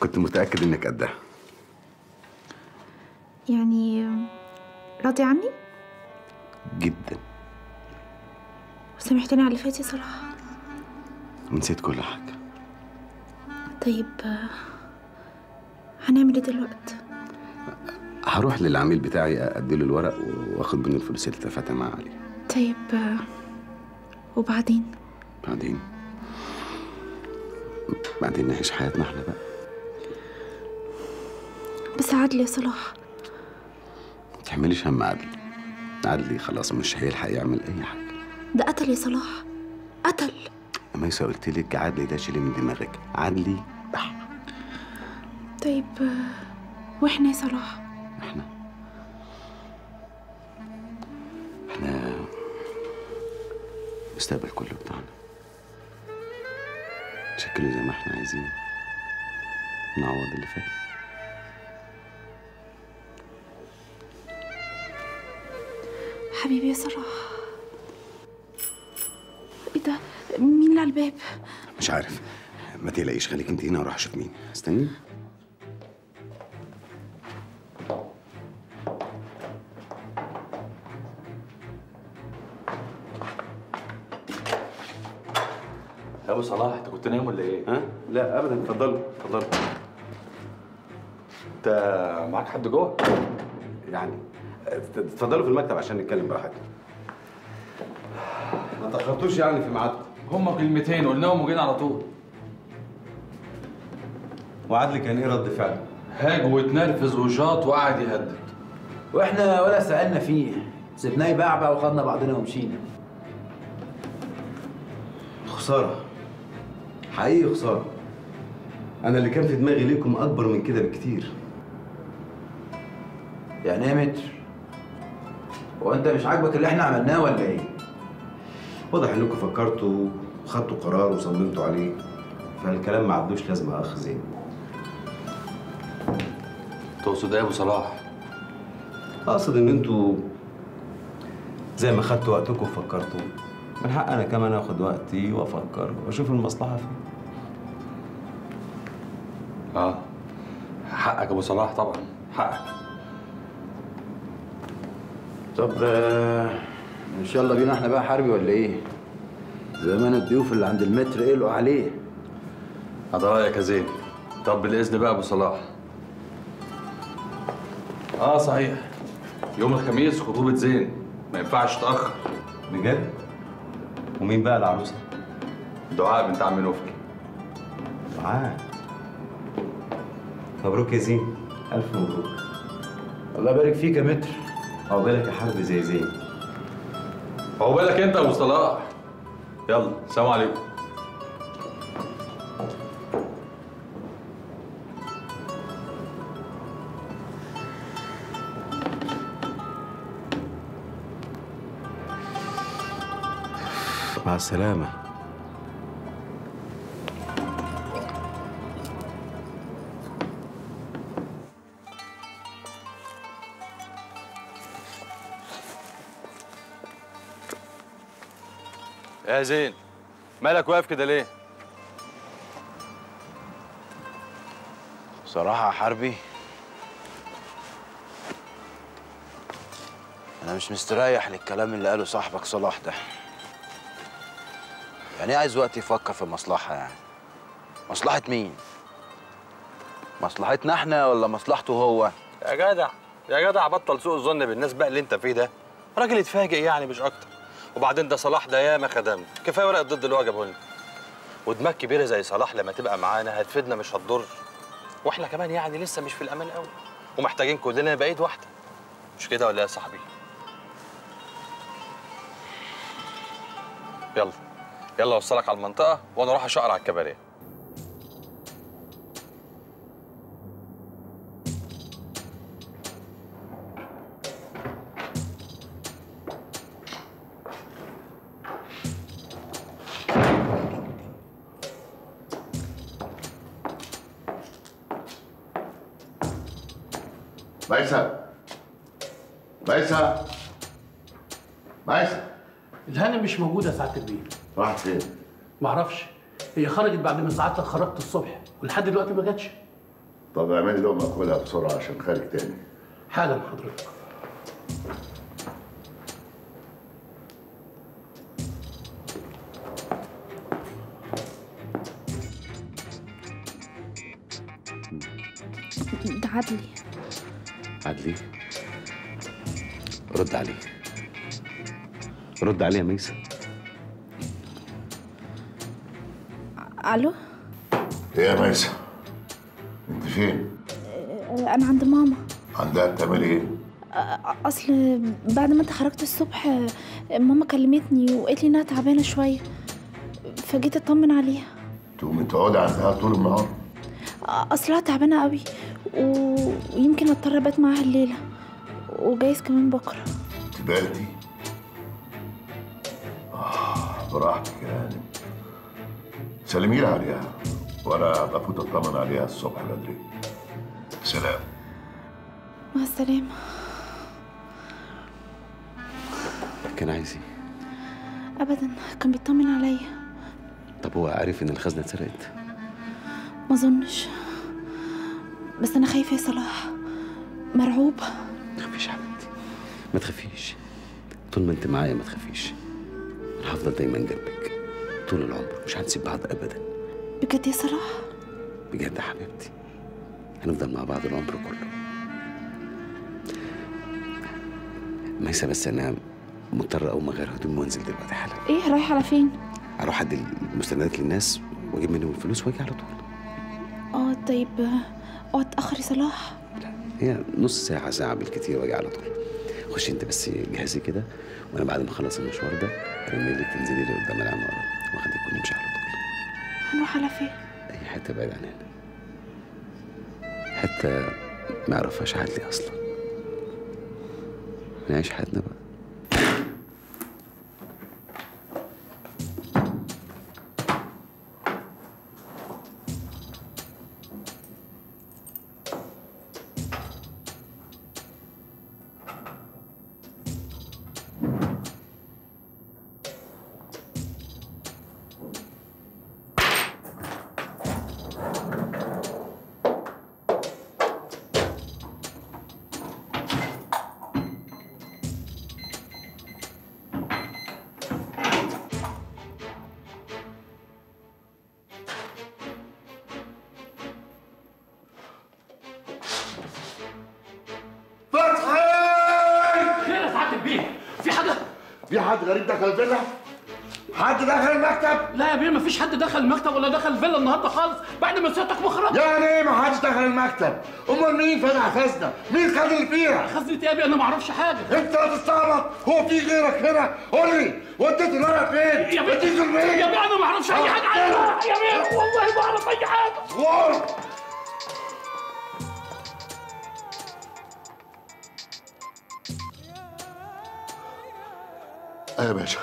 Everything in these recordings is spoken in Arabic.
كنت متأكد إنك قدها. يعني راضي عني؟ جدا. وسامحتني على اللي فات يا صلاح ونسيت كل حاجة. طيب هنعمل إيه دلوقتي هروح للعميل بتاعي أديله الورق وأخد منه الفلوس اللي اتفقت معاه عليه طيب وبعدين؟ بعدين؟ بعدين نعيش حياتنا إحنا بقى. بس عادل يا صلاح. ما تحمليش هم عدلي عدلي خلاص مش هيلحق يعمل أي حاجة. ده قتل يا صلاح. قتل. ميسة قلت لك عدلي ده شيلي من دماغك. عدلي. بح طيب وإحنا يا صلاح؟ إحنا. إحنا المستقبل كله بتاعنا. شكله زي ما إحنا عايزين. نعوض اللي فات. حبيبي يا صلاح إيه ده؟ مين اللي على الباب؟ مش عارف. ما تقلقيش خليك انت هنا وأروح أشوف مين. استني. يا أبو صلاح أنت كنت نايم ولا إيه؟ ها؟ لا ابدا. اتفضلوا. اتفضلوا. أنت معاك حد جوه؟ يعني اتفضلوا في المكتب عشان نتكلم براحتنا. ما تأخرتوش يعني في ميعادكم. هما كلمتين قلناهم وجينا على طول. وعدلي كان إيه رد فعله؟ هاج واتنرفز وشاط وقعد يهدد. وإحنا ولا سألنا فيه. سيبناه يبعبع وخدنا بعضنا ومشينا. خسارة. حقيقي خسارة. أنا اللي كان في دماغي ليكم أكبر من كده بكتير. يعني إيه متر؟ هو انت مش عاجبك اللي إحنا عملناه ولا إيه؟ واضح إنكم فكرتوا وخدتوا قرار وصممتوا عليه فالكلام ما عدوش لازمة يا أخ زين. تقصد إيه يا أبو صلاح؟ أقصد إن أنتوا زي ما خدتوا وقتكم وفكرتوا. من حق أنا كمان آخد وقتي وأفكر وأشوف المصلحة فين. آه. حقك أبو صلاح طبعا حقك. طب آه، إن شاء الله بينا إحنا بقى حربي ولا إيه؟ زمان الضيوف اللي عند المتر قلقوا عليه. هذا رأيك يا زين. طب بالإذن بقى يا أبو صلاح. آه صحيح. يوم الخميس خطوبة زين. ما ينفعش تأخر. بجد؟ ومين بقى العروسة؟ دعاء بنت عم نوفل. دعاء؟ مبروك يا زين. ألف مبروك. الله يبارك فيك يا متر. عقبالك يا حرب زي زين عقبالك أنت يا أبو صلاح. يلا سلام عليكم. مع السلامة. يا زين مالك واقف كده ليه؟ صراحة يا حربي أنا مش مستريح للكلام اللي قاله صاحبك صلاح ده يعني إيه عايز وقت يفكر في مصلحة يعني مصلحة مين؟ مصلحتنا إحنا ولا مصلحته هو؟ يا جدع يا جدع بطل سوء الظن بالناس بقى اللي أنت فيه ده راجل اتفاجئ يعني مش أكتر وبعدين ده صلاح ده ياما خدمنا. كفاية ورقة ضد اللي هو جابه لنا ودماغ كبيرة زي صلاح لما تبقى معانا هتفيدنا مش هتضر. وإحنا كمان يعني لسه مش في الأمان قوي ومحتاجين كلنا نبقى ايد واحدة. مش كده ولا يا صاحبي؟ يلا. يلا أوصلك على المنطقة وأنا أروح أشقر على الكباريه. ميسة ميسة الهانم مش موجودة ساعة البيت. راحت فين؟ معرفش. هي خرجت بعد ما ساعتها خرجت الصبح ولحد دلوقتي ما جاتش. طب اعملي لقمه كلها بسرعة عشان خارج تاني. حالا حضرتك. ده عدلي. عدلي؟ رد عليه رد عليه يا ميسة ألو؟ إيه يا ميسة أنت فين؟ آه، أنا عند ماما. عندها بتعملي إيه؟ آه، أصل بعد ما أنت خرجت الصبح ماما كلمتني وقالت لي إنها تعبانة شوية فجيت أطمن عليها. تقومي تقعدي عندها طول النهار. اصلها تعبانة قوي ويمكن اضطر أبات معاها الليلة. وجايز كمان بكرة. تباتي آه براحتك يعني سلمي لي عليها وأنا بفوت اطمن عليها الصبح بدري. سلام. مع السلامة. كان عايز إيه ابدا كان بيطمن عليا. طب هو عارف إن الخزنة اتسرقت؟ ما أظنش. بس أنا خايفة يا صلاح. مرعوبه ما تخافيش يا حبيبتي. ما تخافيش. طول ما انت معايا ما تخافيش. أنا هفضل دايما جنبك. طول العمر. مش هنسيب بعض ابدا. بجد يا صلاح؟ بجد يا حبيبتي. هنفضل مع بعض العمر كله. ميسة بس أنا مضطر أقوم أغير هدومي وأنزل دلوقتي حالا. إيه رايح على فين؟ أروح ادي المستندات للناس وأجيب منهم الفلوس وأجي على طول. آه طيب. آه، اوعى تاخر يا صلاح؟ لا هي نص ساعة ساعة بالكتير وأجي على طول. خشي أنت بس جهزي كده وأنا بعد ما أخلص المشوار ده ارن لك تنزلي لي قدام العمارة. واخدك ونمشي على طول. هنروح على فين؟ أي حتة بعيد عن هنا. حتى ما يعرفهاش عدلي أصلا. نعيش حياتنا بقى. في حد غريب دخل الفيلا حد دخل المكتب؟ لا يا بيه مفيش حد دخل المكتب ولا دخل الفيلا النهارده خالص بعد ما سيادتك مخرج يعني إيه ما حدش دخل المكتب؟ أمال مين فتح خزنه مين خد اللي فيها؟ خزنة إيه يا بيه؟ أنا ما أعرفش حاجة. أنت هتستعبط هو في غيرك هنا؟ قول لي وديت الورق فين؟ يا بيه يا بيه أنا ما أعرفش أي حاجة عنها يا بيه والله ما أعرف أي حاجة. إيه يا باشا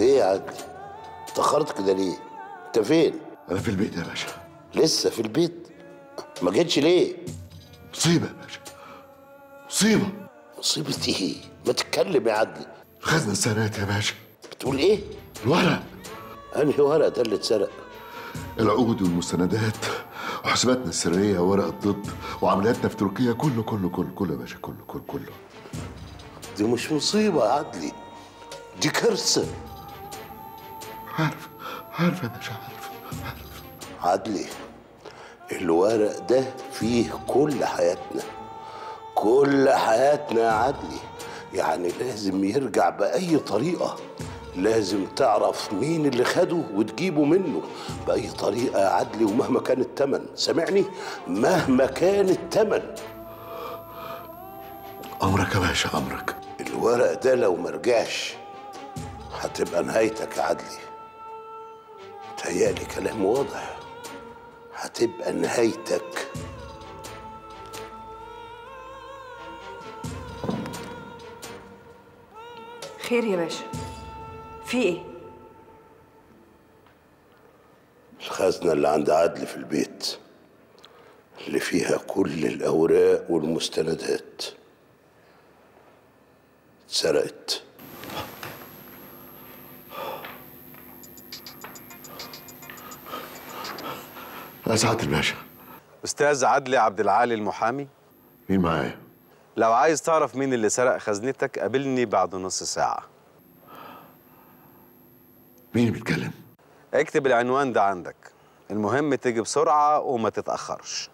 إيه يا عدلي اتأخرت كده ليه؟ أنت فين؟ أنا في البيت يا باشا لسه في البيت؟ ما جيتش ليه؟ مصيبة يا باشا مصيبة مصيبة إيه؟ ما تتكلم يا عدلي الخزنه اتسرقت يا باشا بتقول إيه؟ الورق أنهي ورق ده اللي اتسرق؟ العقود والمستندات وحساباتنا السرية وورق الضد وعملياتنا في تركيا كله كله كله كله يا باشا كله كله كله دي مش مصيبة يا عدلي دي كارثة عارف عارف يا باشا عارف عارف. عدلي الورق ده فيه كل حياتنا. كل حياتنا يا عدلي. يعني لازم يرجع بأي طريقة. لازم تعرف مين اللي خده وتجيبه منه بأي طريقة يا عدلي ومهما كان التمن. سامعني؟ مهما كان التمن. أمرك يا باشا أمرك. الورق ده لو مرجعش هتبقى نهايتك يا عدلي. تهيألي كلام واضح. هتبقى نهايتك. خير يا باشا. في إيه؟ الخزنة اللي عند عدلي في البيت اللي فيها كل الأوراق والمستندات اتسرقت. يا سعاده الباشا أستاذ عدلي عبد العالي المحامي. مين معايا؟ لو عايز تعرف مين اللي سرق خزنتك قابلني بعد نص ساعة. مين بيتكلم؟ اكتب العنوان ده عندك. المهم تيجي بسرعة وما تتأخرش.